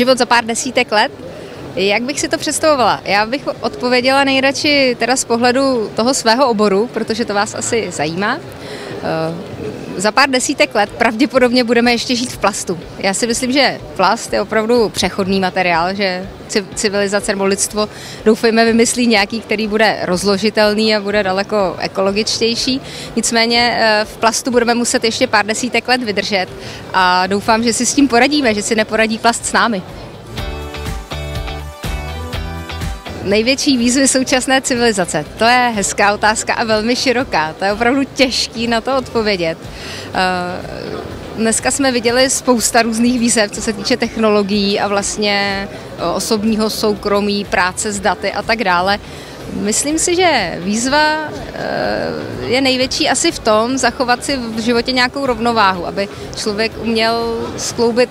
život za pár desítek let. Jak bych si to představovala? Já bych odpověděla nejradši teda z pohledu toho svého oboru, protože to vás asi zajímá. Za pár desítek let pravděpodobně budeme ještě žít v plastu. Já si myslím, že plast je opravdu přechodný materiál, že civilizace nebo lidstvo doufejme vymyslí nějaký, který bude rozložitelný a bude daleko ekologičtější. Nicméně eh, v plastu budeme muset ještě pár desítek let vydržet a doufám, že si s tím poradíme, že si neporadí plast s námi. Největší výzvy současné civilizace? To je hezká otázka a velmi široká. To je opravdu těžký na to odpovědět. Eh, dneska jsme viděli spousta různých výzev, co se týče technologií a vlastně eh, osobního soukromí, práce s daty a tak dále. Myslím si, že výzva eh, je největší asi v tom zachovat si v životě nějakou rovnováhu, aby člověk uměl skloubit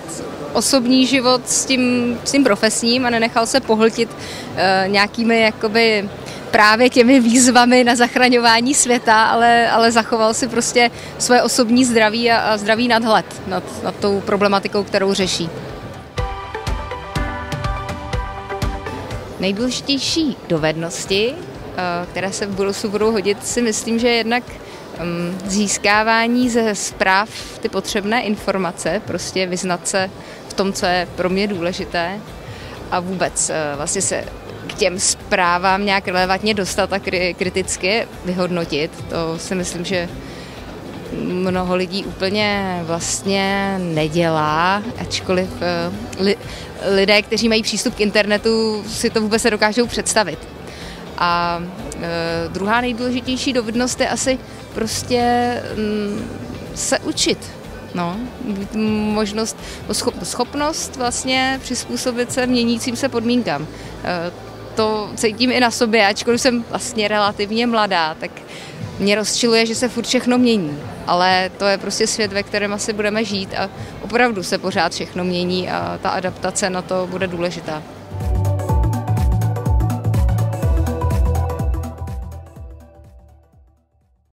osobní život s tím, s tím profesním a nenechal se pohltit uh, nějakými jakoby právě těmi výzvami na zachraňování světa, ale, ale zachoval si prostě svoje osobní zdraví a, a zdravý nadhled nad, nad tou problematikou, kterou řeší. Nejdůležitější dovednosti, eh, které se v budoucnu budou hodit, si myslím, že jednak mm, získávání ze zpráv ty potřebné informace, prostě vyznat se v tom, co je pro mě důležité a vůbec eh, vlastně se k těm zprávám nějak relevantně dostat a kriticky vyhodnotit. To si myslím, že mnoho lidí úplně vlastně nedělá, ačkoliv eh, li, lidé, kteří mají přístup k internetu, si to vůbec nedokážou představit. A e, druhá nejdůležitější dovednost je asi prostě m, mm, se učit no, možnost, schopnost vlastně přizpůsobit se měnícím se podmínkám. E, to cítím i na sobě, ačkoliv jsem vlastně relativně mladá, tak mě rozčiluje, že se furt všechno mění. Ale to je prostě svět, ve kterém asi budeme žít a opravdu se pořád všechno mění a ta adaptace na to bude důležitá.